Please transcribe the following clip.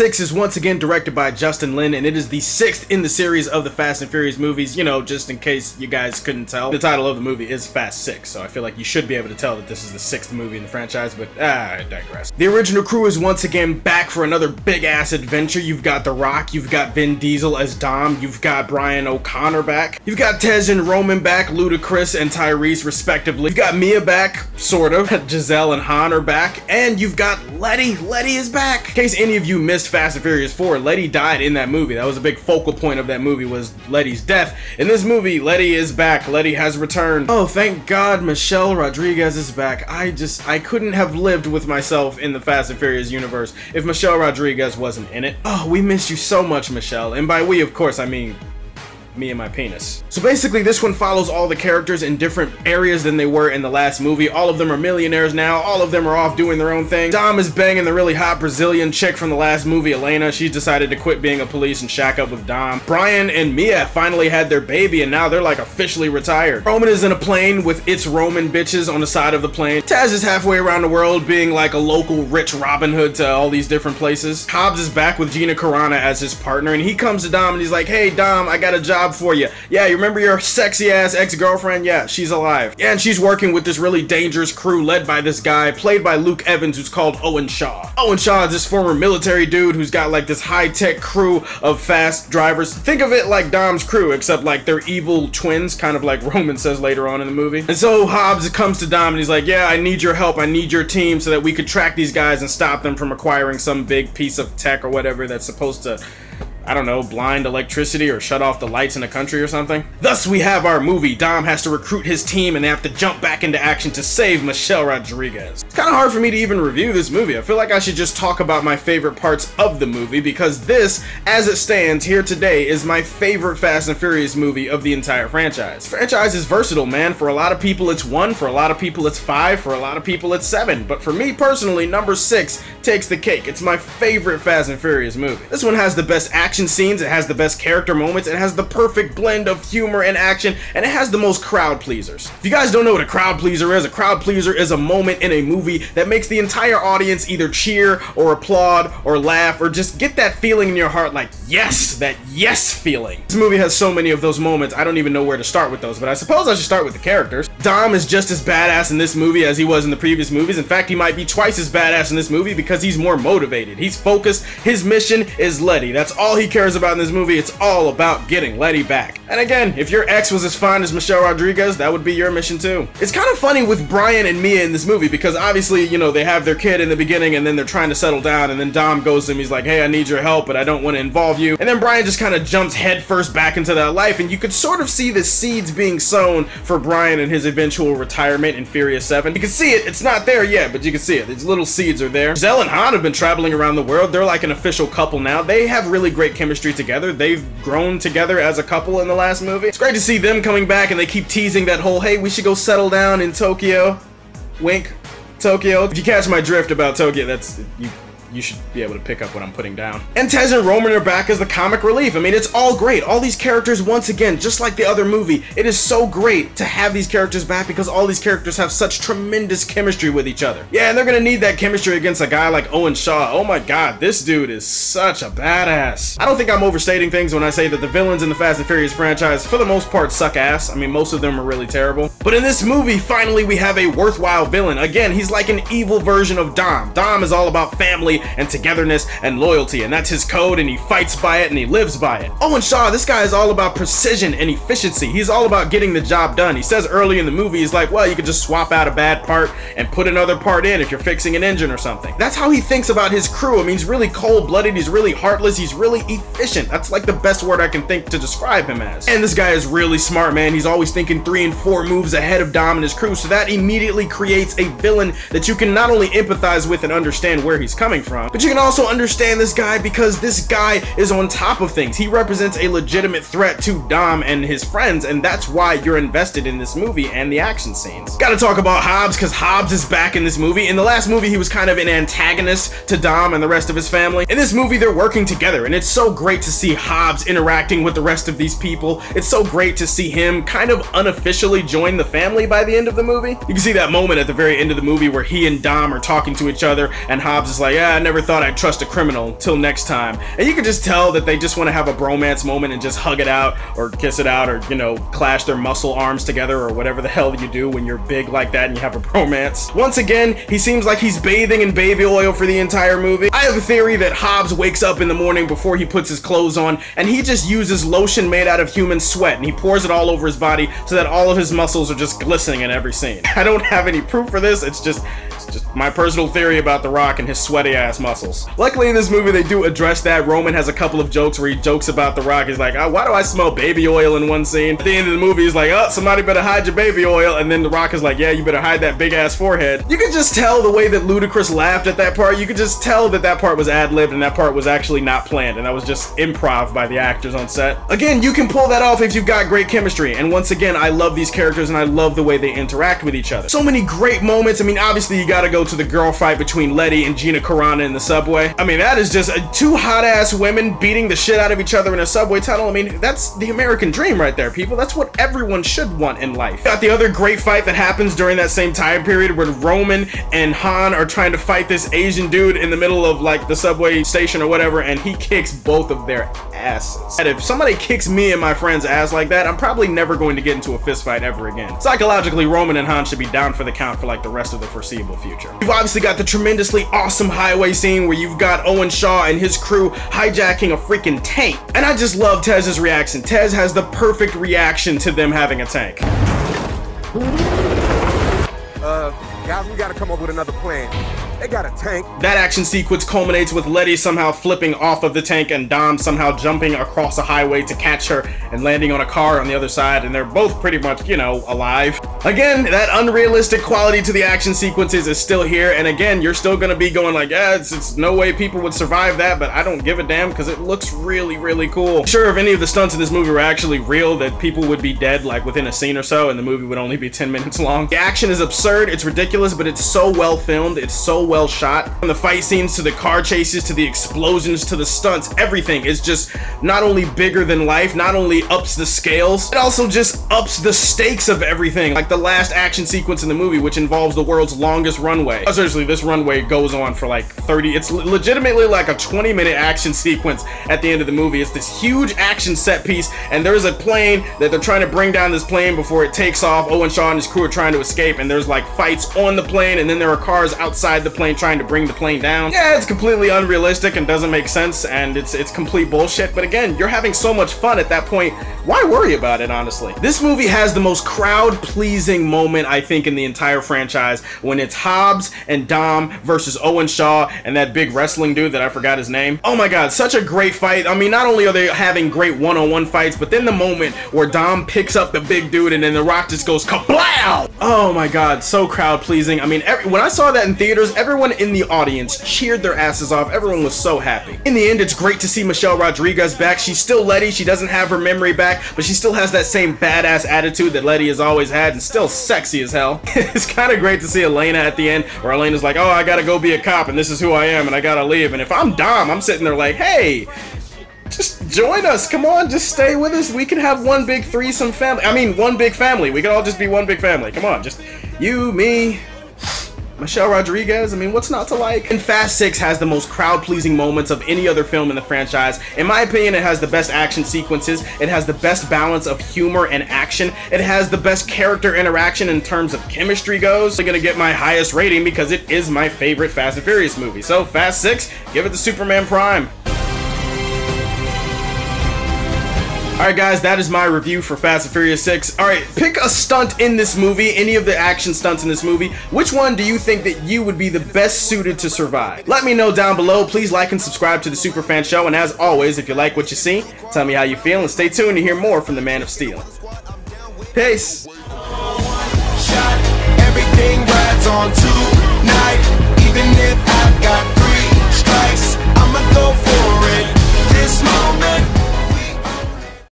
Fast 6 is once again directed by Justin Lin, and it is the sixth in the series of the Fast and Furious movies. You know, just in case you guys couldn't tell, the title of the movie is Fast 6, so I feel like you should be able to tell that this is the sixth movie in the franchise, but ah, I digress. The original crew is once again back for another big ass adventure. You've got The Rock, you've got Vin Diesel as Dom, you've got Brian O'Conner back, you've got Tej and Roman back, Ludacris and Tyrese respectively, you've got Mia back, sort of, Gisele and Han are back, and you've got Letty. Letty is back. In case any of you missed Fast and Furious 4, Letty died in that movie. That was a big focal point of that movie was Letty's death. In this movie, Letty is back. Letty has returned. Oh, thank God Michelle Rodriguez is back. I just, I couldn't have lived with myself in the Fast and Furious universe if Michelle Rodriguez wasn't in it. Oh, we miss you so much, Michelle. And by we, of course, I mean me and my penis. So basically this one follows all the characters in different areas than they were in the last movie. All of them are millionaires now. All of them are off doing their own thing. Dom is banging the really hot Brazilian chick from the last movie, Elena. She's decided to quit being a police and shack up with Dom. Brian and Mia finally had their baby and now they're like officially retired. Roman is in a plane with its Roman bitches on the side of the plane. Tej is halfway around the world being like a local rich Robin Hood to all these different places. Hobbs is back with Gina Carano as his partner and he comes to Dom and he's like, hey Dom, I got a job job for you. Yeah, you remember your sexy ass ex-girlfriend? Yeah, she's alive. Yeah, and she's working with this really dangerous crew led by this guy, played by Luke Evans, who's called Owen Shaw. Owen Shaw is this former military dude who's got like this high-tech crew of fast drivers. Think of it like Dom's crew, except like they're evil twins, kind of like Roman says later on in the movie. And so Hobbs comes to Dom and he's like, yeah, I need your help. I need your team so that we could track these guys and stop them from acquiring some big piece of tech or whatever that's supposed to I don't know, blind electricity or shut off the lights in a country or something. Thus, we have our movie. Dom has to recruit his team and they have to jump back into action to save Michelle Rodriguez. It's kind of hard for me to even review this movie. I feel like I should just talk about my favorite parts of the movie because this, as it stands here today, is my favorite Fast and Furious movie of the entire franchise. franchise is versatile, man. For a lot of people, it's one. For a lot of people, it's five. For a lot of people, it's seven. But for me personally, number six takes the cake. It's my favorite Fast and Furious movie. This one has the best action action scenes, it has the best character moments, it has the perfect blend of humor and action, and it has the most crowd pleasers. If you guys don't know what a crowd pleaser is, a crowd pleaser is a moment in a movie that makes the entire audience either cheer or applaud or laugh or just get that feeling in your heart like, yes, that yes feeling. This movie has so many of those moments, I don't even know where to start with those, but I suppose I should start with the characters. Dom is just as badass in this movie as he was in the previous movies. In fact, he might be twice as badass in this movie because he's more motivated. He's focused. His mission is Letty. That's all he cares about in this movie, it's all about getting Letty back. And again, if your ex was as fine as Michelle Rodriguez, that would be your mission too. It's kind of funny with Brian and Mia in this movie because obviously, you know, they have their kid in the beginning and then they're trying to settle down and then Dom goes to him, he's like, hey, I need your help, but I don't want to involve you. And then Brian just kind of jumps headfirst back into that life and you could sort of see the seeds being sown for Brian and his eventual retirement in Furious 7. You can see it, it's not there yet, but you can see it. These little seeds are there. Zell and Han have been traveling around the world. They're like an official couple now. They have really great chemistry together. They've grown together as a couple in the last movie. It's great to see them coming back and they keep teasing that whole, hey, we should go settle down in Tokyo. Wink. Tokyo. If you catch my drift about Tokyo, that's, you you should be able to pick up what I'm putting down. And Tej and Roman are back as the comic relief. I mean, it's all great. All these characters, once again, just like the other movie, it is so great to have these characters back because all these characters have such tremendous chemistry with each other. Yeah, and they're gonna need that chemistry against a guy like Owen Shaw. Oh my god, this dude is such a badass. I don't think I'm overstating things when I say that the villains in the Fast and Furious franchise, for the most part, suck ass. I mean, most of them are really terrible. But in this movie, finally, we have a worthwhile villain. Again, he's like an evil version of Dom. Dom is all about family and togetherness and loyalty, and that's his code, and he fights by it and he lives by it. Owen Shaw, this guy is all about precision and efficiency. He's all about getting the job done. He says early in the movie, he's like, well, you could just swap out a bad part and put another part in if you're fixing an engine or something. That's how he thinks about his crew. I mean, he's really cold-blooded, he's really heartless, he's really efficient. That's like the best word I can think to describe him as. And this guy is really smart, man. He's always thinking three and four moves ahead of Dom and his crew, so that immediately creates a villain that you can not only empathize with and understand where he's coming from, but you can also understand this guy because this guy is on top of things. He represents a legitimate threat to Dom and his friends, and that's why you're invested in this movie and the action scenes. Gotta talk about Hobbs, because Hobbs is back in this movie. In the last movie, he was kind of an antagonist to Dom and the rest of his family. In this movie, they're working together, and it's so great to see Hobbs interacting with the rest of these people. It's so great to see him kind of unofficially join the family by the end of the movie. You can see that moment at the very end of the movie where he and Dom are talking to each other, and Hobbs is like, ah, never thought I'd trust a criminal. Till next time. And you can just tell that they just want to have a bromance moment and just hug it out or kiss it out or, you know, clash their muscle arms together or whatever the hell you do when you're big like that and you have a bromance. Once again, he seems like he's bathing in baby oil for the entire movie. I have a theory that Hobbs wakes up in the morning before he puts his clothes on and he just uses lotion made out of human sweat and he pours it all over his body so that all of his muscles are just glistening in every scene. I don't have any proof for this, it's just just my personal theory about The Rock and his sweaty ass muscles. Luckily in this movie they do address that. Roman has a couple of jokes where he jokes about The Rock. He's like, oh, why do I smell baby oil in one scene? At the end of the movie he's like, oh, somebody better hide your baby oil. And then The Rock is like, yeah, you better hide that big ass forehead. You could just tell the way that Ludacris laughed at that part. You could just tell that that part was ad-libbed and that part was actually not planned. And that was just improv by the actors on set. Again, you can pull that off if you've got great chemistry. And once again, I love these characters and I love the way they interact with each other. So many great moments. I mean, obviously you gotta go to the girl fight between Letty and Gina Carano in the subway. I mean, that is just uh, two hot ass women beating the shit out of each other in a subway tunnel. I mean, that's the American dream right there, people. That's what everyone should want in life. Got the other great fight that happens during that same time period where Roman and Han are trying to fight this Asian dude in the middle of like the subway station or whatever, and he kicks both of their asses. And if somebody kicks me and my friend's ass like that, I'm probably never going to get into a fist fight ever again. Psychologically, Roman and Han should be down for the count for like the rest of the foreseeable future. You've obviously got the tremendously awesome highway scene where you've got Owen Shaw and his crew hijacking a freaking tank. And I just love Tej's reaction. Tez has the perfect reaction to them having a tank. Uh, guys, we gotta come up with another plan. They got a tank. That action sequence culminates with Letty somehow flipping off of the tank and Dom somehow jumping across a highway to catch her and landing on a car on the other side, and they're both pretty much, you know, alive. Again, that unrealistic quality to the action sequences is still here, and again, you're still gonna be going like, yeah, it's, it's no way people would survive that, but I don't give a damn because it looks really, really cool. Sure, if any of the stunts in this movie were actually real, that people would be dead like within a scene or so, and the movie would only be 10 minutes long. The action is absurd, it's ridiculous, but it's so well filmed, it's so well shot. From the fight scenes to the car chases to the explosions to the stunts, everything is just not only bigger than life, not only ups the scales, it also just ups the stakes of everything. Like the last action sequence in the movie, which involves the world's longest runway. Seriously, this runway goes on for like 30, it's legitimately like a 20 minute action sequence at the end of the movie. It's this huge action set piece, and there's a plane that they're trying to bring down this plane before it takes off. Owen Shaw and his crew are trying to escape, and there's like fights on the plane, and then there are cars outside the plane trying to bring the plane down. Yeah, it's completely unrealistic and doesn't make sense, and it's it's complete bullshit. But again, you're having so much fun at that point. Why worry about it, honestly? This movie has the most crowd-pleasing moment, I think, in the entire franchise when it's Hobbs and Dom versus Owen Shaw and that big wrestling dude that I forgot his name. Oh my god, such a great fight. I mean, not only are they having great one-on-one fights, but then the moment where Dom picks up the big dude and then The Rock just goes kablow! Oh my god, so crowd-pleasing. I mean, every, when I saw that in theaters, everyone in the audience cheered their asses off. Everyone was so happy. In the end, it's great to see Michelle Rodriguez back. She's still Letty. She doesn't have her memory back, but she still has that same badass attitude that Letty has always had and still sexy as hell. it's kind of great to see Elena at the end where Elena's like, oh, I gotta go be a cop and this is who I am and I gotta leave. And if I'm Dom, I'm sitting there like, hey, just join us. Come on, just stay with us. We can have one big threesome family. I mean, one big family. We can all just be one big family. Come on, just you, me, Michelle Rodriguez, I mean, what's not to like? And Fast 6 has the most crowd-pleasing moments of any other film in the franchise. In my opinion, it has the best action sequences, it has the best balance of humor and action, it has the best character interaction in terms of chemistry goes. I'm gonna get my highest rating because it is my favorite Fast and Furious movie. So, Fast 6, give it to Superman Prime. Alright guys, that is my review for Fast and Furious 6. Alright, pick a stunt in this movie, any of the action stunts in this movie. Which one do you think that you would be the best suited to survive? Let me know down below. Please like and subscribe to the Superfan Show. And as always, if you like what you see, tell me how you feel and stay tuned to hear more from the Man of Steel. Peace! This moment